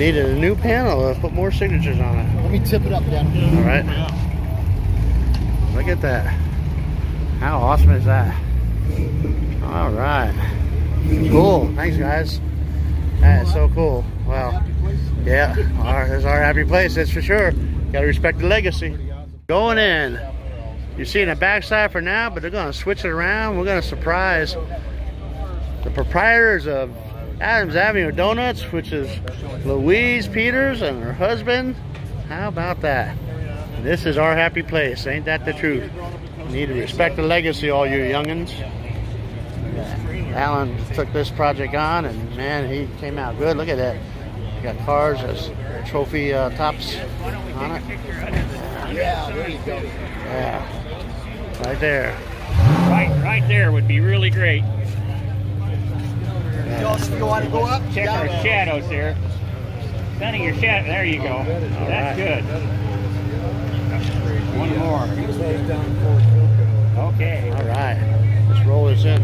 needed a new panel. Let's put more signatures on it. Let me tip it up, Dan. All right. Look at that. How awesome is that? All right. Cool. Thanks, guys. That is so cool. Wow. Yeah. Our, there's our happy place. That's for sure. Got to respect the legacy. Going in. You're seeing the backside for now, but they're going to switch it around. We're going to surprise the proprietors of Adams Avenue Donuts, which is Louise Peters and her husband. How about that? This is our happy place. Ain't that the truth? You need to respect the legacy, all you youngins. Alan took this project on, and man, he came out good. Look at that. You got cars as trophy uh, tops on it. Yeah, there you go. Yeah, right there. Right, right there would be really great. Josh, you want to go up? Check our shadows there. Sending your shadow. There you go. That's good. One more. Okay. All right, let's roll this in.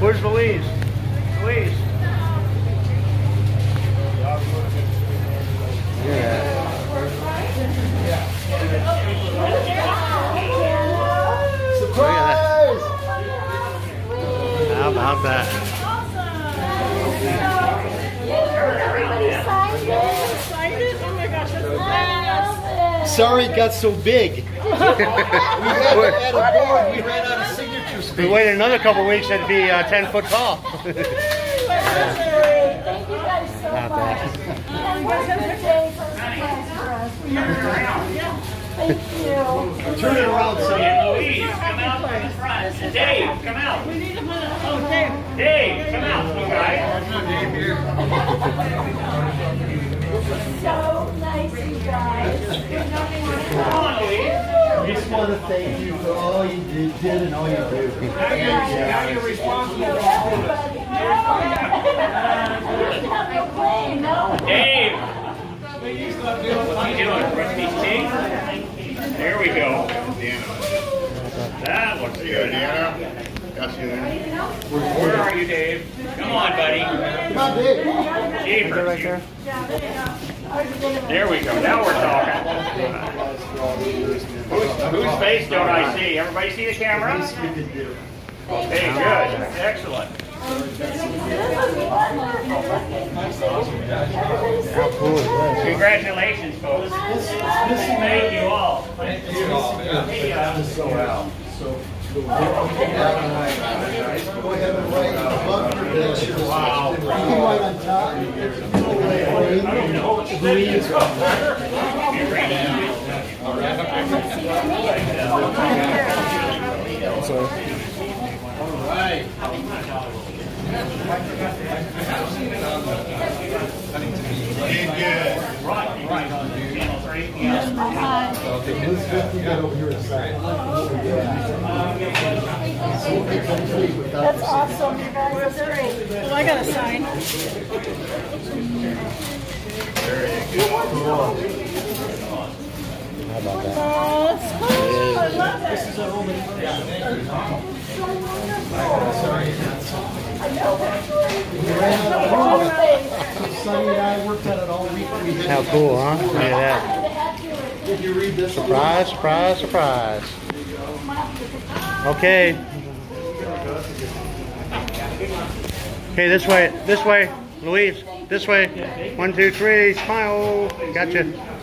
Where's Louise? Louise. Yeah. Surprise! How about that? Signed it? Oh my gosh, that's Sorry it got so big. we had to add a board. We ran out of signature space. we waited another couple weeks, it'd be uh, 10 foot tall. Thank you guys so Not much. bad. And what a day for a surprise for us. Thank you. Turn it around, son. Louise, come out from the front. Dave, come out. We need a minute. Oh, Dave. Dave, come out, little guy. That's not Dave here. So nice, you guys. There's nothing like Come that. on, Louise. just want to thank you for all you did, did and all you do. Now you're responsible. Everybody. Have your plane, no? Dave. What are you doing? Brushing these? There we go. That looks good. Where are you, Dave? Come on, buddy. Come on, Dave. Jeepers. right there. There we go. Now we're talking. Whose, whose face don't I see? Everybody see the camera? Okay, good. Excellent. How cool is this? Congratulations, folks. Thank you all. Thank you all. Hey, uh, Wow. Right on top. right, right. Channel three. Yeah. Elizabeth, we got over here inside. That's awesome, you guys. That's great. Well, I got a sign. How about that? Oh, that's cool. I love it. Sonny and I worked How cool, huh? Look at that. Surprise, surprise, surprise. Okay. Okay, this way, this way. Louise, this way. One, two, three, smile. Gotcha.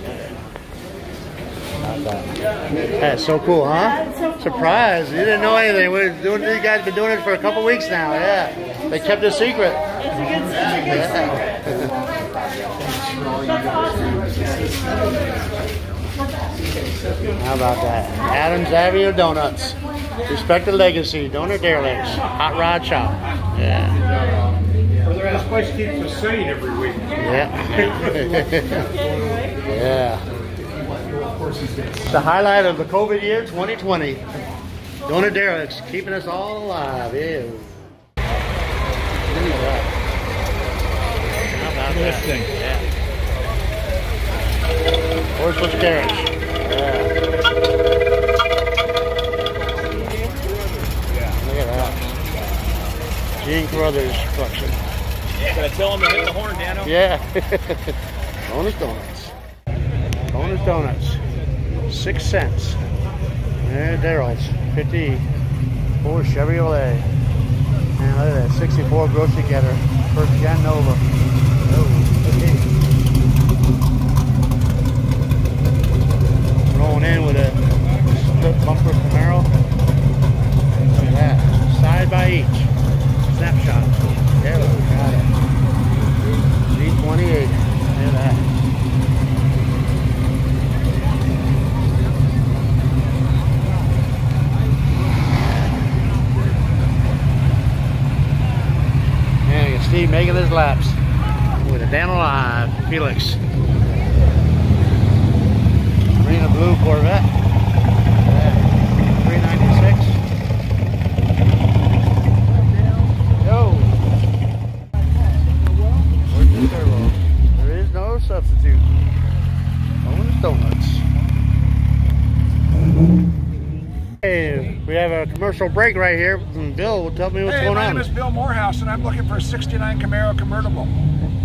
That's so cool, huh? Surprise. You didn't know anything. We're doing, these guys been doing it for a couple weeks now, yeah. They kept it secret. it's a good secret. How about that? Adams Avenue Donuts. Respect the legacy. Donut Derelicts. Hot rod shop. Yeah. This place keeps us sane every week. Yeah. yeah. The highlight of the COVID year 2020. Donut Derelicts. Keeping us all alive. Yeah. Look at. How about that? Yeah. Horseless carriage. Yeah. Look at that. Gene Carruthers collection. Can I tell him to hit the horn, Dano? Yeah. Bonus donuts. Bonus donuts. Six cents. There, Daryl's. 54 Chevrolet. Man, look at that. 64 grocery getter. First gen Nova. Oh, okay. Rolling in with a split bumper Camaro. Look at that. Side by each. Snapshot. We got it. Z28. Look at that. Steve making his laps with a Dano Live Felix. And blue Corvette. Look at that. 396. Yo. Where's the turbo? There is no substitute. Bonus donuts. Hey, we have a commercial break right here. And Bill will tell me what's Hey, going my on. name is Bill Morehouse, and I'm looking for a 69 Camaro convertible.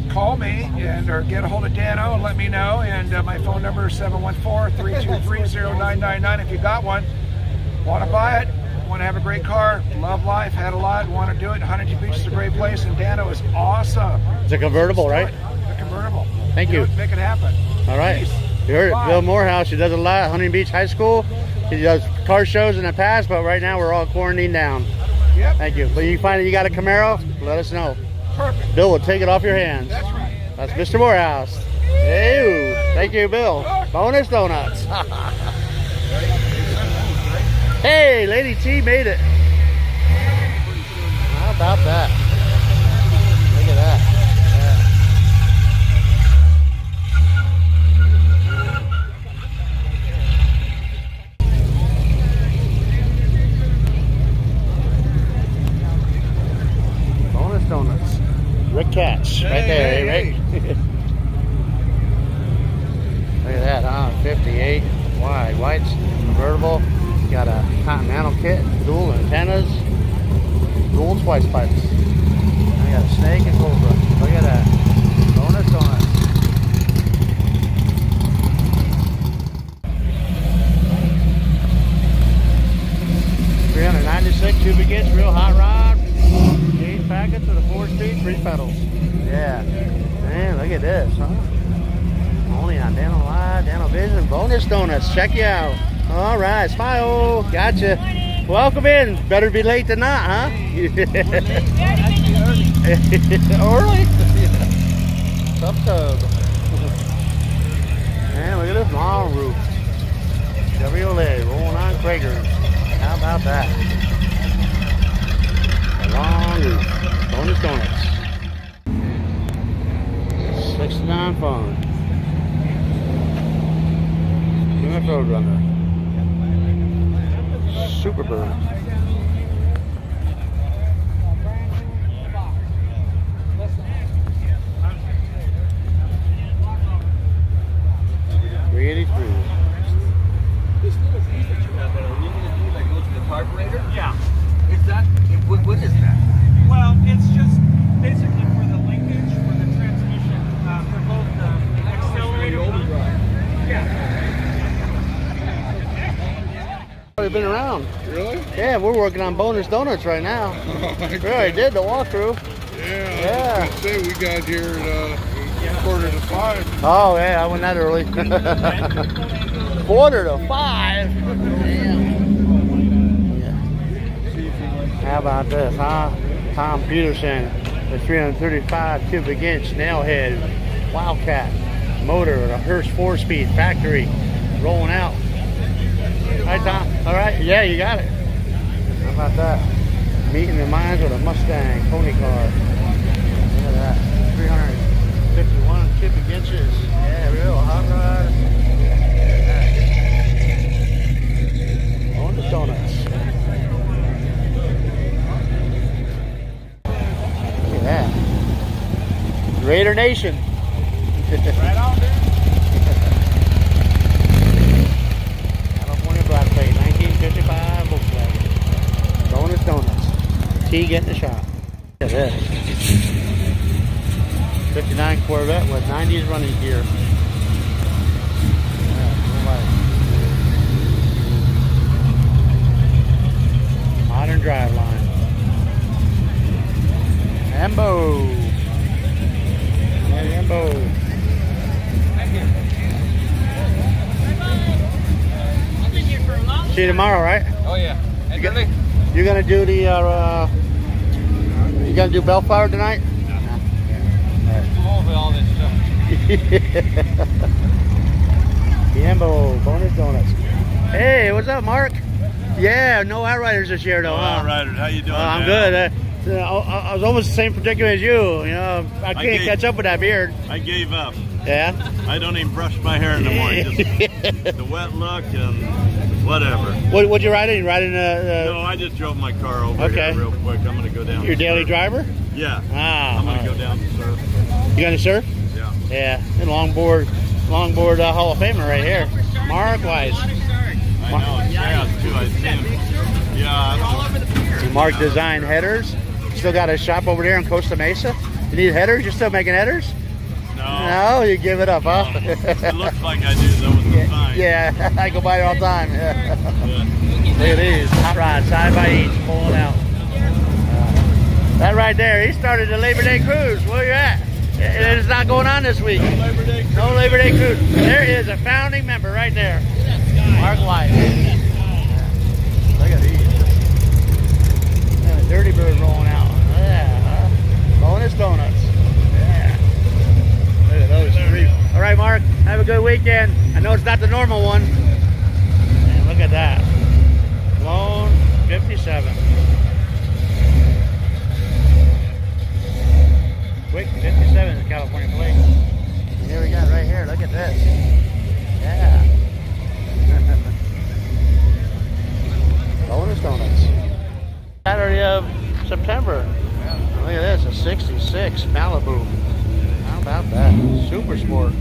Call me and or get a hold of Dano and let me know. And uh, my phone number is 714-323-0999 if you got one. Want to buy it? Want to have a great car? Love life, had a lot, want to do it. Huntington Beach is a great place, and Dano is awesome. It's a convertible, right? A convertible. Thank you. it, Make it happen. All right. Peace. You heard it. Bill Morehouse. He does a lot at Huntington Beach High School. He does car shows in the past, but right now we're all quarantined down. Yep. Thank you. But you find that you got a Camaro, let us know. Perfect. Bill will take it off your hands. That's right. That's Mr. Morehouse. Hey, thank you, Bill. Bonus donuts. hey, Lady T made it. How about that? Look at that. Yeah. Bonus donuts. Rick Katz, right there, hey, right? Look at that, huh? 58 wide, whites, convertible. Got a Continental kit, dual antennas, dual twice pipes. I got a snake and cobra. Look at that. Bonus donuts. Three hundred ninety-six cubic inch, real hot rod. Gauge packets with a four-speed, three pedals. Yeah. Man, look at this, huh? Only on Dano Live, Dano Vision, bonus donuts. Check you out. All right, smile. Gotcha. Welcome in. Better be late than not, huh? Early. early? Tub tub. Man, look at this long roof. Chevrolet rolling on Cragars. How about that? A long roof. Bonus donuts. 69 fun. Plymouth Roadrunner. Superbird. Three eighty three. This little piece that you have there, are you gonna do like go to the carburetor? Yeah. Is that, what, what is that? Well, it's just basically for the linkage for the transmission uh, for both the accelerator. Yeah. We've been around. Really? Yeah, we're working on bonus donuts right now. We already did the walkthrough. Yeah. Yeah. I was gonna say we got here at uh, quarter to five. Oh yeah, I went that early. Quarter to five. Damn. Yeah. How about this, huh? Tom Peterson, the 335 cubic inch nail head Wildcat motor a Hurst four speed factory rolling out. Hi Tom. All right. Yeah, you got it. About that? Meeting the minds with a Mustang pony car. Look at that. 351 cubic inches. Yeah, real hot rod. On the donuts. Look at that. Raider Nation. Right on, dude. T getting the shot. Look at this. 59 Corvette with 90s running gear. Yeah, nobody. Modern driveline. Ambo. Yeah, Ambo. See you tomorrow, right? Oh, yeah. And You're gonna do the, uh, uh, you gonna do Bellflower tonight? Over all this stuff. Yambo, bonus donuts. Hey, what's up, Mark? Yeah, no outriders this year, though. huh? Outriders, how you doing? Uh, I'm man? good. Uh, I, I was almost the same predicament as you. You know, I can't gave- catch up with that beard. I gave up. Yeah. I don't even brush my hair in the morning. Just the wet look and whatever. what what you riding? You riding uh, No, I just drove my car over Okay. here real quick. I'm gonna go down. your daily surf. driver? Yeah. Ah, I'm gonna go down to surf. You gonna surf? Yeah. Yeah, and longboard, longboard uh, Hall of Famer right here, Mark Wise. I know. Fast too. I see him. Yeah. Mark Design headers. Still got a shop over there in Costa Mesa. You need headers? You're still making headers? No. No, you give it up, huh? It looks like I do though with the sign. yeah, I go by it all the time. But Look at these hot rods, side by each, pulling out. Uh, that right there, he started the Labor Day cruise. Where you at? It is not going on this week. Labor Day. No Labor Day cruise. There is a founding member right there. Mark White. Look at these. And a dirty bird rolling out. Yeah. huh? Bonus donuts. Yeah. Look at those three. All right, Mark. Have a good weekend. I know it's not the normal one. Man, look at that. Lone 57. Quick 57 is a California plate. And here we got right here. Look at this. Yeah. Bonus donuts. Saturday of September. Look at this, a 66 Malibu. About that? Super Sport.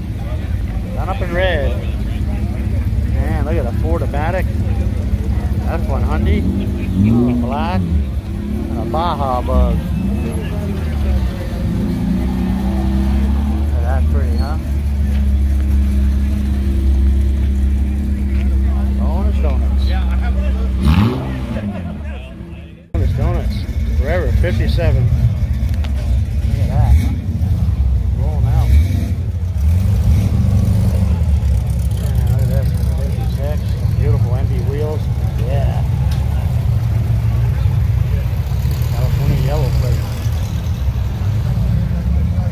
Done up in red. Man, look at the Ford Abatic. F1 Hyundai. Oh, black. And a Baja Bug. That's pretty, huh? Bonus donuts. Yeah, I have Bonus donuts. Forever, 57. Look at that, huh? Rolling out. Yeah, look at this. 56. Beautiful empty wheels. Yeah. California yellow plate.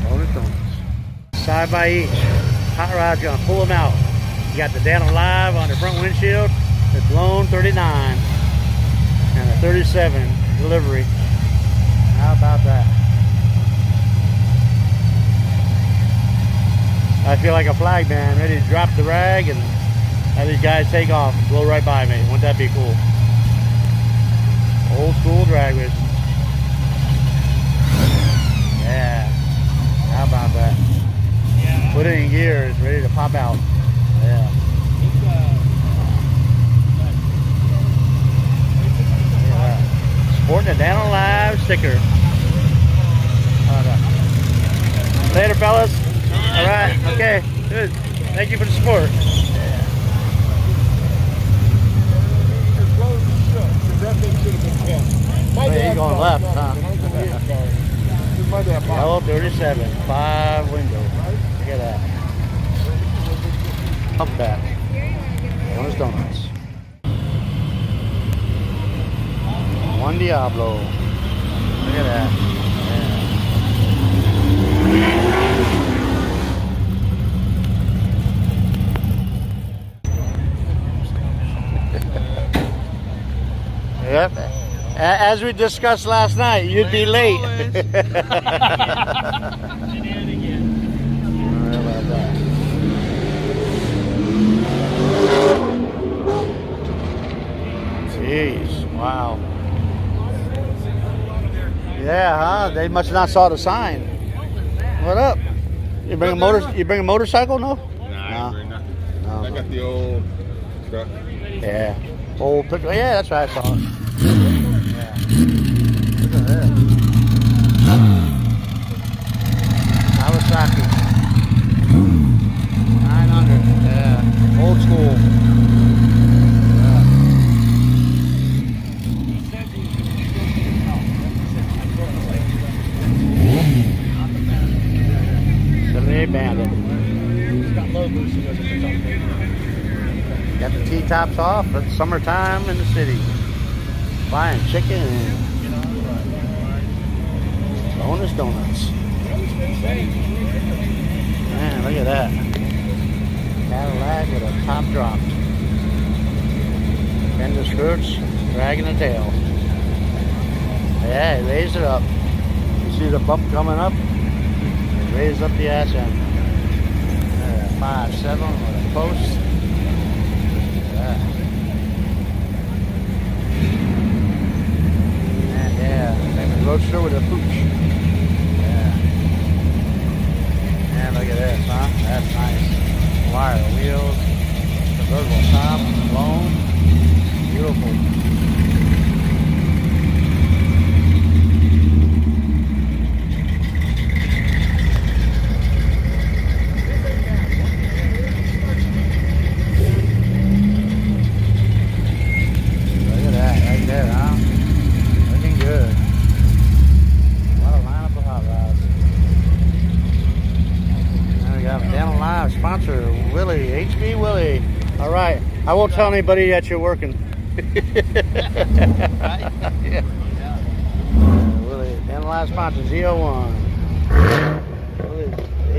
Bonus donuts. Side by each. Hot rod's gonna pull them out. You got the Dano Live on the front windshield. The blown 39 and the 37 delivery. How about that? I feel like a flag man, ready to drop the rag and have these guys take off and blow right by me. Wouldn't that be cool? Old school drag racing. Yeah. How about that? Put it in gear, it's ready to pop out. Yeah. Yeah. Sporting a Dano Live sticker. Later, fellas. All right. Okay. Good. Thank you for the support. Oh, yeah, you going left, huh? Yellow 37, five windows. Look at that. Humpback. Bonus donuts. One Diablo. Look at that. Yeah. Yep. As we discussed last night, you'd be late. How about that? Jeez, wow. Yeah, huh? They must have not saw the sign. What up? You bring a motor? You bring a motorcycle? No. Nah, I No. nothing. No. I got the old truck. Yeah. Old picture. Yeah, that's right. I saw it. Yeah. Look at this. Kawasaki. 900. Yeah. Old school. Yeah. Seventy-eight Bandit. The T-tops off. It's summertime in the city. Buying chicken and bonus donuts. Man, look at that. Cadillac with a top dropped. Fender skirts, dragging the tail. Yeah, he raised it up. You see the bump coming up? He raised up the ass end. Five, seven with a post. Yeah. And maybe roadster with a pooch. Yeah. And look at this, huh? That's nice. Wire wheels, convertible top, blown. Beautiful. Look at that, right there, huh? Looking good. What a lineup of hot rods. Now we got Dano Live sponsor, Willie, HB Willie. All right, I won't tell anybody that you're working. yeah. Willie, Dano Live sponsor, Z01. Willie,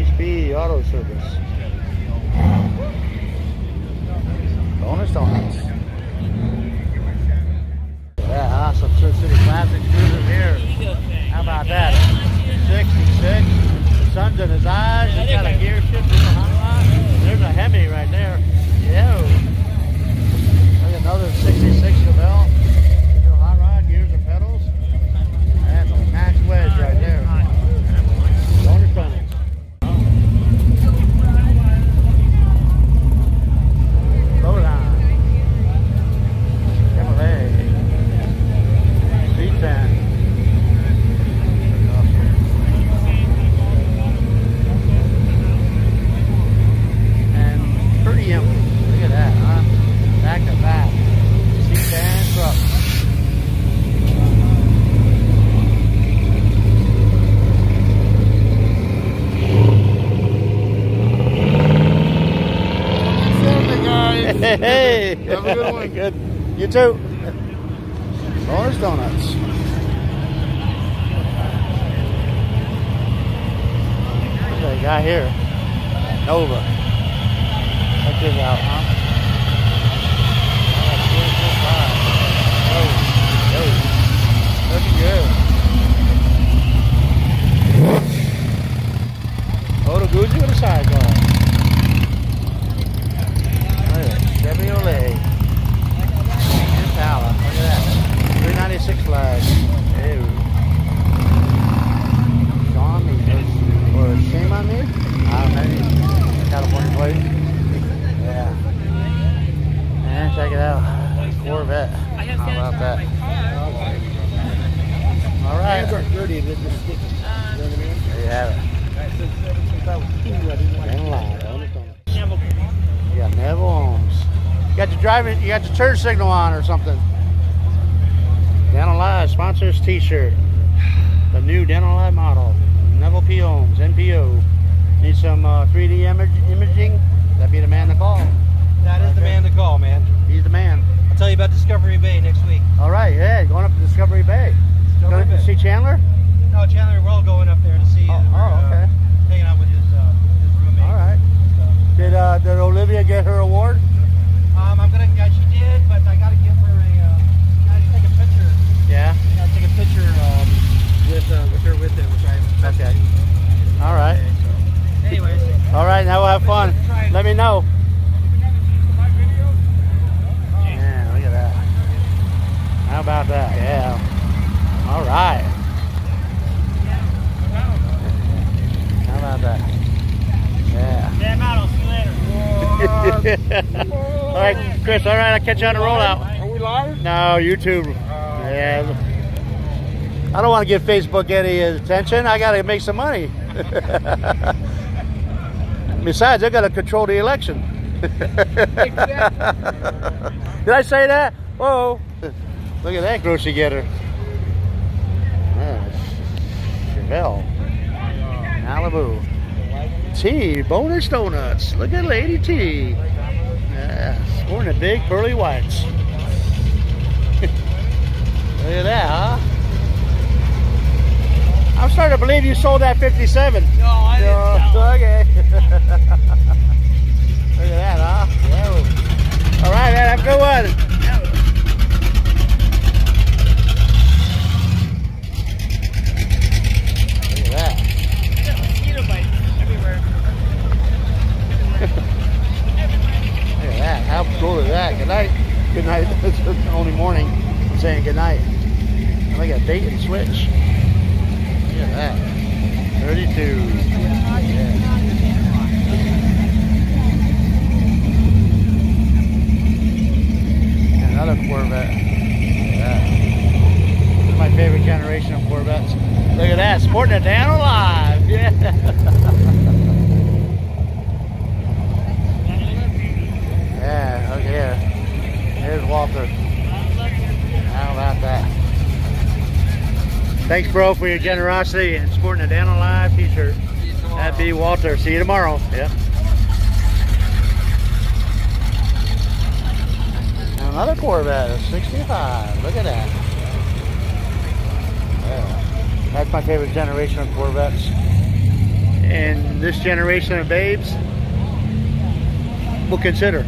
HB Auto Service. Bonus donuts. Yeah, huh? Some Surf City Classic cruisers here. How about that? 66. The sun's in his eyes. He's got a gear shift. in the hot. There's a Hemi right there. Yeah. Another 66 Chevelle. Still hot rod, gears and pedals. That's a max wedge right there. Bonus donuts. Lowdown. Chevrolet. Seat fan. And pretty empty. Look at that, huh? Back to back. Seat fan truck. Hey, Have a good one. good. You too. Bonus donuts. What's that guy here? Nova. Check this out, huh? Oh, looking good. Oh, the Gucci with a sidecar. Look at that. Chevrolet. Impala. Look at that. 396 flag. Ew. Sean me. Or, or shame on me? I don't know. California plate. Yeah. And check it out. Corvette. How about that? All right. There you have it. And live on the phone. You got Neville Holmes. You got your driving, you got your turn signal on or something. Dano Live sponsors T-shirt. The new Dano Live model. Neville P. Holmes, NPO. Need some uh, 3D image, imaging? That'd be the man to call. That is the man to call, man. He's the man. I'll tell you about Discovery Bay next week. All right, yeah, going up to Discovery Bay. Discovery Going to Bay. see Chandler? No, Chandler, we're all going up there to see. Oh, uh, oh, okay. Uh, hanging out with his, uh, his roommate. All right. Did uh, did Olivia get her award? um, I'm gonna. Yeah, she did, but I gotta give her a. Uh, gotta take a picture. Yeah. Gotta take a picture um, with uh, with her with it, which I. Okay. All right. So, anyways. All right, now we'll have fun. Let me know. Yeah, look at that. How about that? Yeah. All right. How about that? Yeah. Damn out. See you later. all right, Chris. All right, I'll catch you on the rollout. Are we live? No, YouTube. Yeah. I don't want to give Facebook any attention. I got to make some money. Besides, I got to control the election. Did I say that? Whoa. Look at that grocery getter. Chevelle. Malibu. T. Bonus Donuts. Look at Lady T. Yeah, sporting the big pearly whites. Look at that, huh? I'm starting to believe you sold that 57. No, I didn't sell okay. Look at that, huh? Whoa. All right, man. Have a good one. Look at that. Mosquito bites everywhere. Look at that. How cool is that? Good night. Good night. It's the only morning. I'm saying good night. And Look at bait and switch. Look at that. 32. Yeah. Another Corvette. Look at that. This is my favorite generation of Corvettes. Look at that. Sporting it Dano Live. Yeah. Yeah, look here. Here's Walter. How about that? Thanks, bro, for your generosity and sporting a Dano Live t-shirt. That'd be Walter. See you tomorrow. Yeah. Another Corvette, a 65. Look at that. Yeah. That's my favorite generation of Corvettes. And this generation of babes, we'll consider.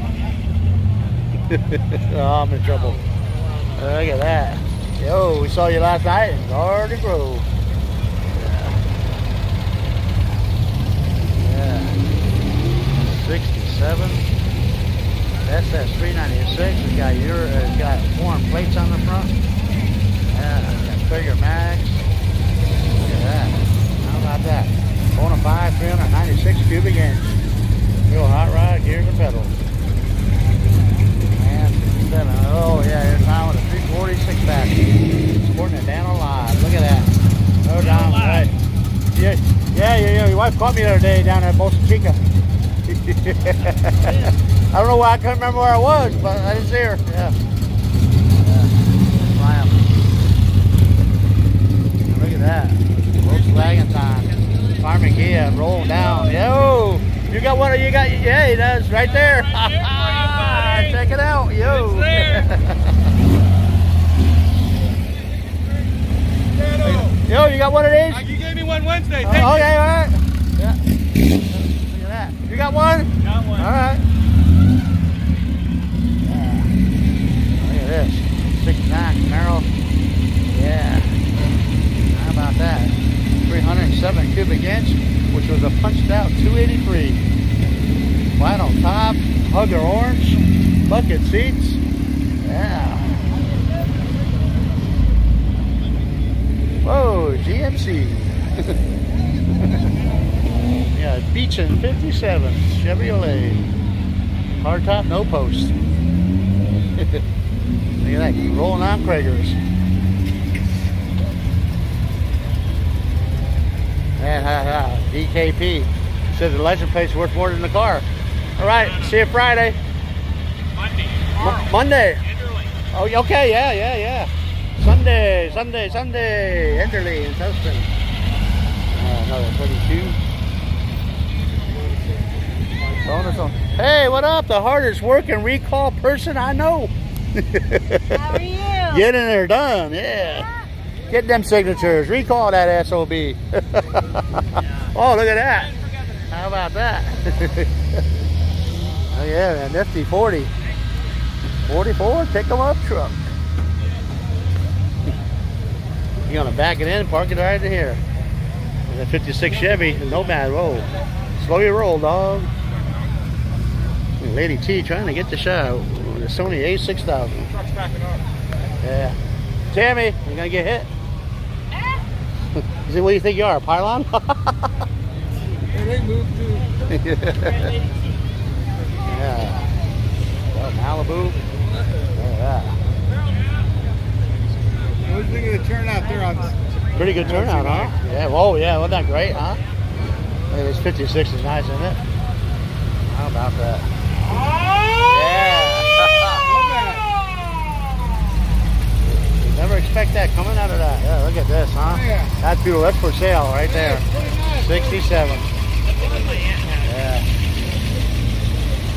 oh, I'm in trouble. Look at that. Yo, we saw you last night in Garden Grove. Yeah. yeah. 67. SS 396. It's got your, uh, it's got foreign plates on the front. Yeah, got Traeger mags. Look at that. How about that? Bonafide 396 cubic inch. Real hot rod, gears and pedals. 67. Oh yeah, here's time with a 346 back. Sporting it Dano Live. Look at that. Oh, down right. Yeah, yeah, yeah, yeah. Your wife caught me the other day down at Bolsa Chica. I don't know why I couldn't remember where I was, but I didn't see her. Yeah. yeah. Look at that. Volkswagen time. Karmann Ghia rolling down. Yo, you got one of you got yeah, he does right there. Ah, check it out, yo. yo, you got one of these? You gave me one Wednesday. Oh, Thank okay, all right. Yeah. Look at that. You got one? Got one. All right. Yeah. Look at this. 69 Camaro. Yeah. How about that? 307 cubic inch, which was a punched out 283. White on top, hugger orange, bucket seats. Yeah. Whoa, GMC. yeah, Beechin 57 Chevrolet. Hardtop, no post. Look at that, rolling on Cragars. Yeah, ha, ha. DKP says the license plate's worth more than the car. All right, see you Friday. Monday. Mo- Monday. Enderle. Oh, okay, yeah, yeah, yeah. Sunday, Sunday, Sunday. Enderle in Tustin. Uh, another 32. Bonus on. Hey, what up? The hardest working recall person I know. How are you? Get in there done, yeah. Get them signatures. Recall that SOB. oh, look at that. How about that? oh, yeah, man. Nifty 40. 44, pick them up truck. You're gonna back it in, park it right in here. And a 56 Chevy, no Nomad, roll. Slow your roll, dog. Lady T trying to get the shot. The Sony A6000. Truck's backing up. Yeah. Tammy, you gonna get hit? Is it what do you think you are, a pylon? they moved to yeah. Well, Malibu. Look at that. I was thinking of turnout there on Pretty good turnout, huh? Yeah, whoa, yeah, wasn't that great, huh? At this 56 is nice, isn't it? How about that? Yeah. You Never expect that coming out of that. Yeah, look at this, huh? Yeah. That's beautiful. That's for sale right there. 67. Yeah.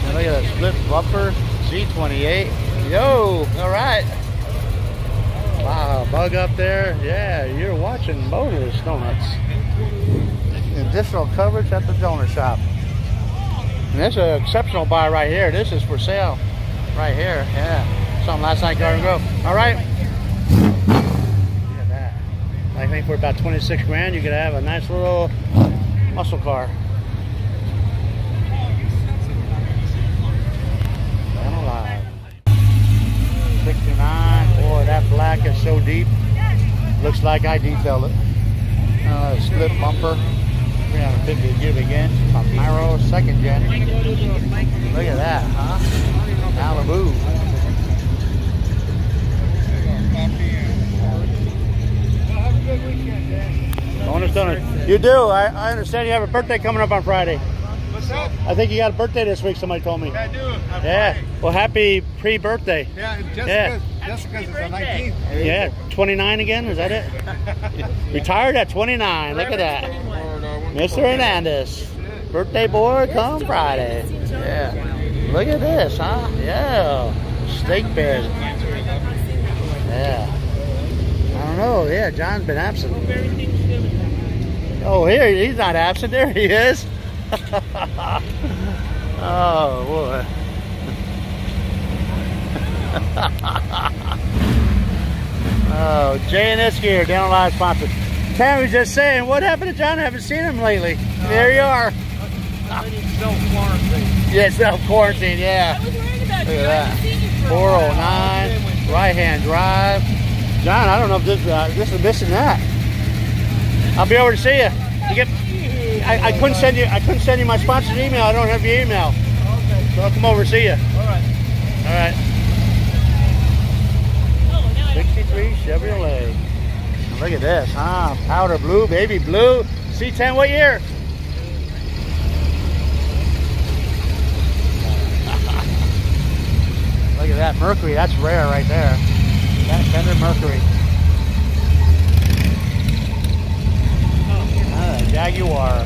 And look at that split bumper, Z28. Yo, all right. Wow, bug up there. Yeah, you're watching Motors Donuts. Additional coverage at the donor shop. And this is an exceptional buy right here. This is for sale right here. Yeah. Something last night, Garden Grove. All right. Look at that. I think for about 26 grand, you could have a nice little muscle car. Alive. 69. Boy, that black is so deep. Looks like I detailed it. Uh, split bumper. 350 cubic inch. Camaro second gen. Look at that, huh? Malibu. Bonus donut. You do. I, I understand you have a birthday coming up on Friday. What's that? I think you got a birthday this week, somebody told me. I do. I'm Yeah. fine. Well, happy pre-birthday. Yeah, and Jessica's, Yeah. Jessica's is the 19th. Yeah, 29 again, is that it? Retired at 29, look at that. Mr. Hernandez. Birthday boy come Friday. Yeah. Look at this, huh? Yeah. Steak bed. Yeah. Know. Yeah, John's been absent. Oh, here, he's not absent. There he is. oh, boy. Oh, J&S Gear, Dano Live sponsor. Tam was just saying, what happened to John? I haven't seen him lately. there you are. Yeah, self quarantine, yeah. I was worried about Look you. I haven't seen you for a while. 409, right hand drive. John, I don't know if this, uh, this is missing that. I'll be over to see you. You get, I, I couldn't send you, I couldn't send you my sponsor's email. I don't have your email. Okay. So I'll come over and see you. All right. All right. Oh, now I 63 Chevrolet. Look at this, huh? Powder blue, baby blue. C10, what year? Look at that Mercury. That's rare right there. Fender Mercury. Ah, Jaguar.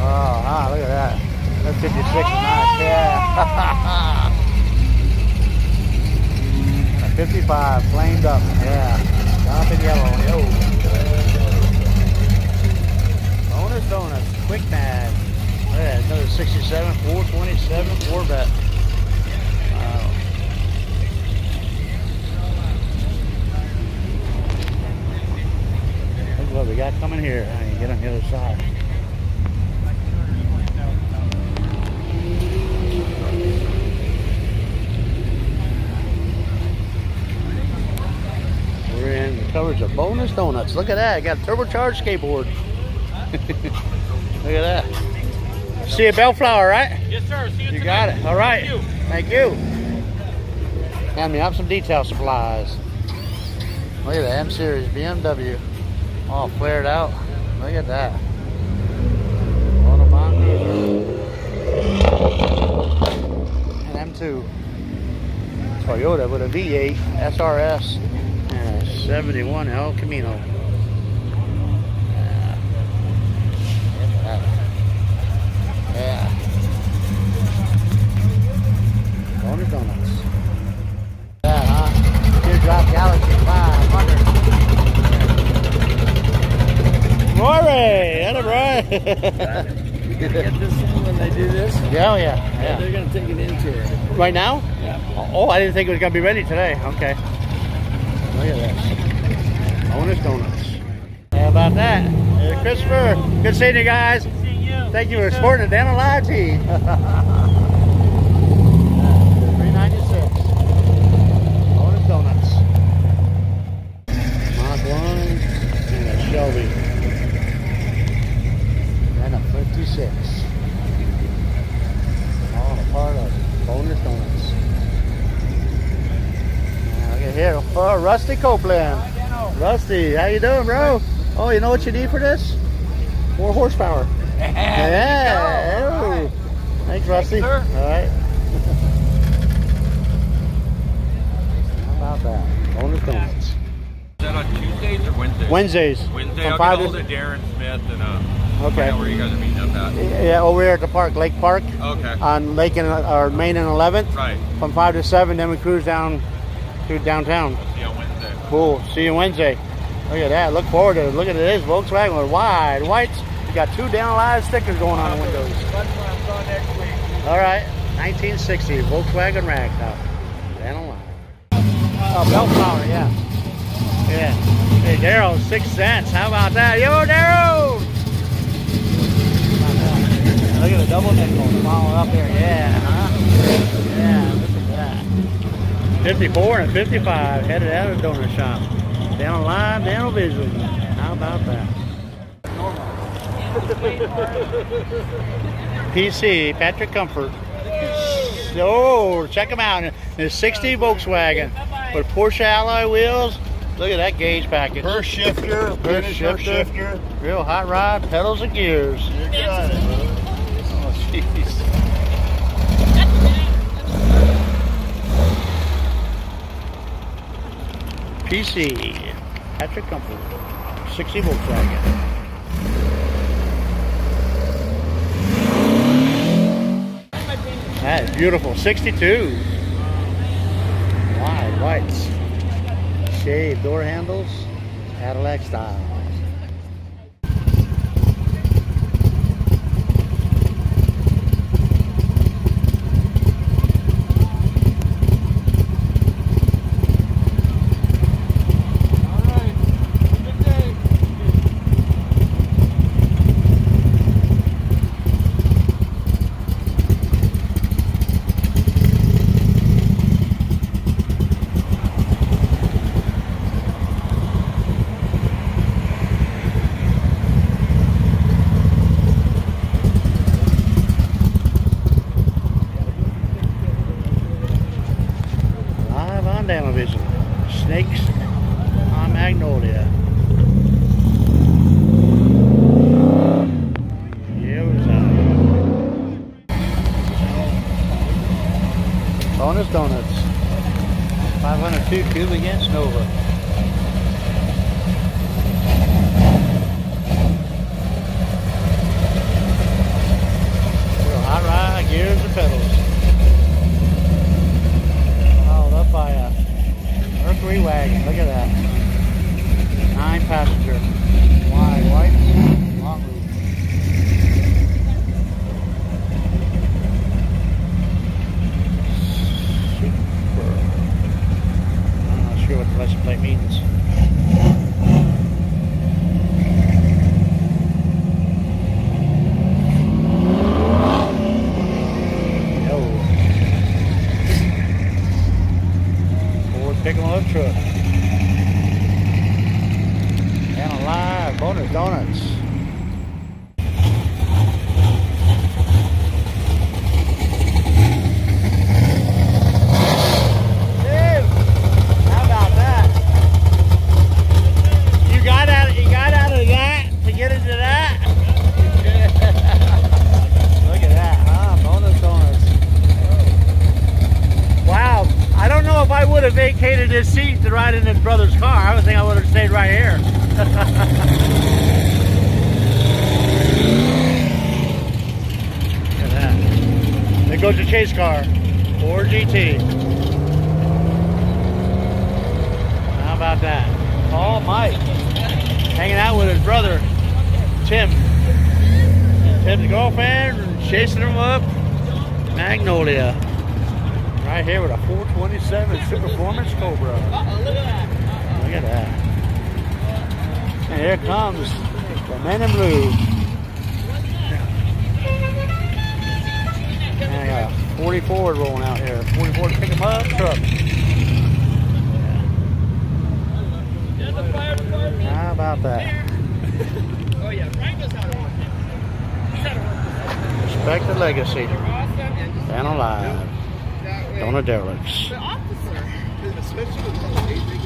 Oh, ah, look at that. That 56 is nice. Yeah. A 55, flamed up. Yeah. Top in yellow. Yo. Bonus donuts. Quick at that. Another 67, 427 Corvette. Wow. Look what we got coming here. I can get on the other side. We're in the coverage of bonus donuts. Look at that. I got a turbocharged skateboard. Look at that. See a bellflower, right? Yes, sir. See you, You got it. All right. Thank you. Thank you. Hand me up some detail supplies. Look at the M Series BMW. All flared out. Look at that. And M2. Toyota with a V8 SRS and a 71 El Camino. Yeah. Look at that. Yeah. Bonus donuts. Yeah, huh? Teardrop Galaxy 500. Glory! That right. Get this in when they do this. Yeah, oh, yeah, yeah. They're gonna take it into it. Right now? Yeah. Oh, I didn't think it was gonna be ready today. Okay. Look at this. Bonus donuts. How about that? Hey, Christopher, good seeing you guys. Good Seeing you. Thank you for supporting the Dano Live team. 396. Bonus donuts. Mach 1 and a Shelby. 36. All a part of Bonus Donuts. Look at here, oh, Rusty Copeland. Rusty, how you doing, bro? Oh, you know what you need for this? More horsepower. Yeah. Thanks, Rusty. All right. how about that? Bonus donuts. Is that on Tuesdays or Wednesdays? Wednesdays. Wednesday. I'll get hold of Darren Smith and uh, Okay. find out where you guys are meeting up at. Yeah, over here at the park, Lake Park. Okay. On Lake and or Main and 11th. Right. From five to seven, then we cruise down to downtown. See you on Wednesday. Cool. See you Wednesday. Look at that. Look forward to it. Look at this Volkswagen with wide whites. You got two Dano Live stickers going on the windows. All right. 1960 Volkswagen Ragtop. Dano Live. Oh, belt power, yeah. Yeah. Hey, Daryl, six cents. How about that? Yo, Daryl! Look at the double nickel following up there. Yeah, huh? Yeah, look at that. 54 and 55 headed out of the donut shop. Dano Live, Dano Vision. How about that? PC, Patrick Comfort. Oh, check them out. It's 60 Volkswagen with Porsche alloy wheels. Look at that gauge package. First shifter, Rear British her shifter. Real hot rod, pedals and gears. You got it, brother. Oh, jeez. PC, Patrick Comfort, 60 Volkswagen. That is beautiful, 62. Wide whites. Shaved door handles, Cadillac style. Live on Danovision. Snakes on Magnolia. Yoza. Bonus donuts. 502 cube against Nova. Real hot ride, gears and pedals. Followed up by a Mercury wagon. Look at that. Nine passenger. Wide white. Long roof. Super. I'm not sure what the license plate means. Yo. Ford pickup truck. And alive, bonus donuts. Dude, how about that? You got out, you got out of that to get into that? Look at that, huh? Bonus donuts. Wow, I don't know if I would have vacated his seat to ride in his car. I would think I would have stayed right here. Look at that. There goes the chase car. Ford GT. How about that? Paul Mike. Hanging out with his brother, Tim. Tim's girlfriend, and chasing him up. Magnolia. Right here with a 427 Super Performance Cobra. Look at that. And here comes the men in blue. And I got a 40 Ford rolling out here. 40 Ford pick 'em up truck. How about that? Respect the legacy. And alive. Donut Derelicts. especially with the age they get